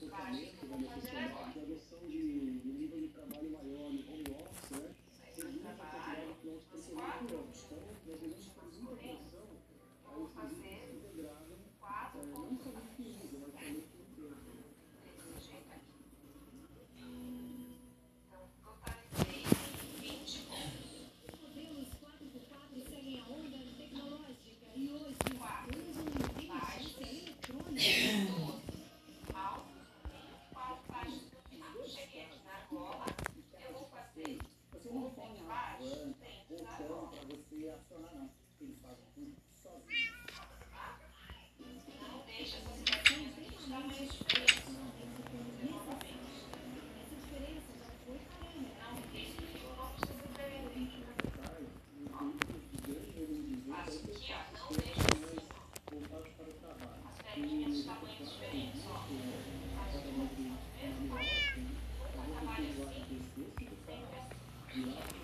comportamento da defesa de adoção de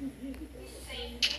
Thank you.